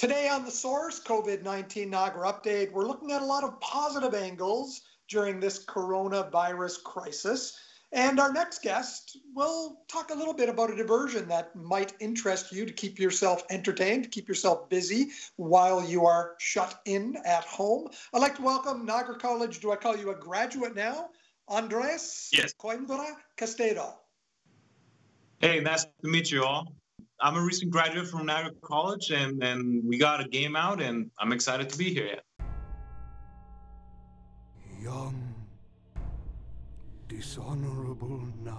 Today on The Source COVID 19 Niagara update, we're looking at a lot of positive angles during this coronavirus crisis. And our next guest will talk a little bit about a diversion that might interest you to keep yourself entertained, to keep yourself busy while you are shut in at home. I'd like to welcome Niagara College. Do I call you a graduate now? Andres yes. Coimbra Castedo. Hey, nice to meet you all. I'm a recent graduate from Niagara College, and, and we got a game out, and I'm excited to be here. Young, dishonorable knight.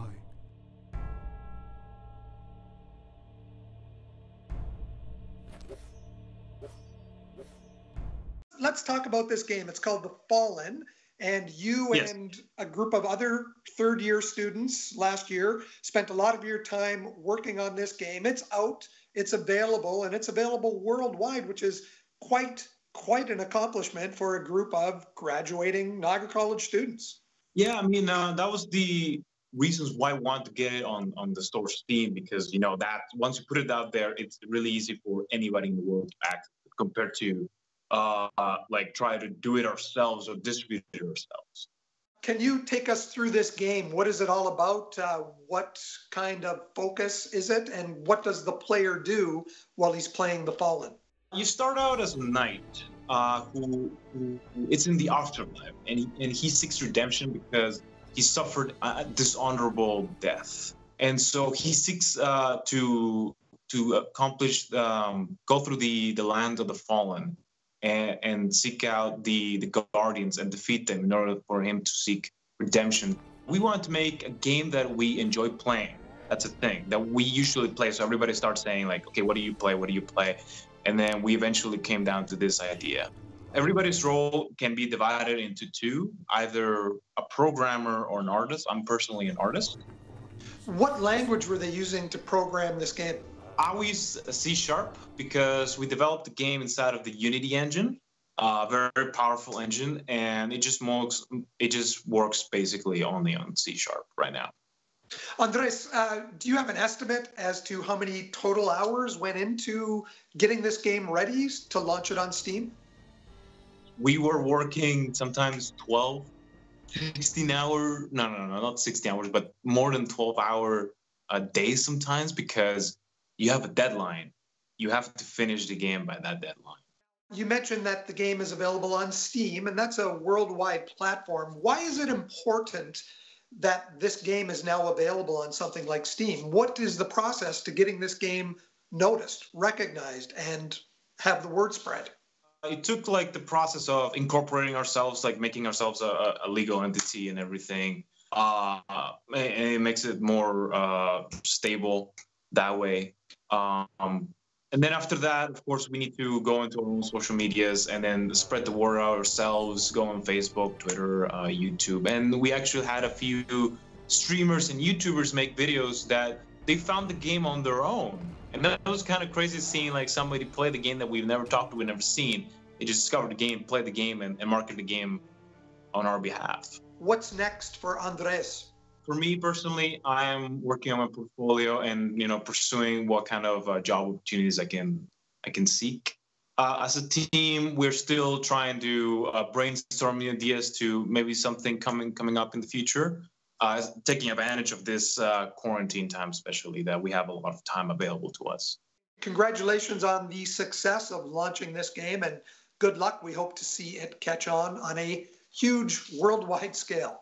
Let's talk about this game. It's called The Fallen and you yes. and a group of other third year students last year spent a lot of your time working on this game. It's out, it's available, and it's available worldwide, which is quite quite an accomplishment for a group of graduating Niagara College students. Yeah, I mean uh, that was the reasons why I wanted to get it on on the store Steam because you know that once you put it out there, it's really easy for anybody in the world to act compared to uh, like try to do it ourselves or distribute it ourselves. Can you take us through this game? What is it all about? Uh, what kind of focus is it? And what does the player do while he's playing the Fallen? You start out as a knight uh, who, who, it's in the afterlife, and he, and he seeks redemption because he suffered a dishonorable death, and so he seeks uh, to to accomplish um, go through the the land of the fallen and, and seek out the, the guardians and defeat them in order for him to seek redemption. We want to make a game that we enjoy playing. That's a thing that we usually play. So everybody starts saying like, okay, what do you play? What do you play? And then we eventually came down to this idea. Everybody's role can be divided into two, either a programmer or an artist. I'm personally an artist. What language were they using to program this game? I use C Sharp because we developed the game inside of the Unity engine, uh, very powerful engine, and it just works. It just works basically only on C Sharp right now. Andres, uh, do you have an estimate as to how many total hours went into getting this game ready to launch it on Steam? We were working sometimes 12, 16 hour, no, no, no, not 16 hours, but more than 12 hour a day sometimes because you have a deadline. You have to finish the game by that deadline. You mentioned that the game is available on Steam, and that's a worldwide platform. Why is it important that this game is now available on something like Steam? What is the process to getting this game noticed, recognized, and have the word spread? It took like the process of incorporating ourselves, like making ourselves a, a legal entity and everything. Uh, and it makes it more uh, stable that way. Um, and then after that, of course, we need to go into our own social medias and then spread the word ourselves, go on Facebook, Twitter, uh, YouTube. And we actually had a few streamers and YouTubers make videos that they found the game on their own. And that was kind of crazy seeing like somebody play the game that we've never talked to, we've never seen. They just discovered the game, played the game, and, and market the game on our behalf. What's next for Andres? For me personally, I'm working on my portfolio and you know pursuing what kind of uh, job opportunities I can I can seek. Uh, as a team, we're still trying to uh, brainstorm ideas to maybe something coming coming up in the future. Uh, taking advantage of this uh, quarantine time, especially that we have a lot of time available to us. Congratulations on the success of launching this game, and good luck. We hope to see it catch on on a huge worldwide scale.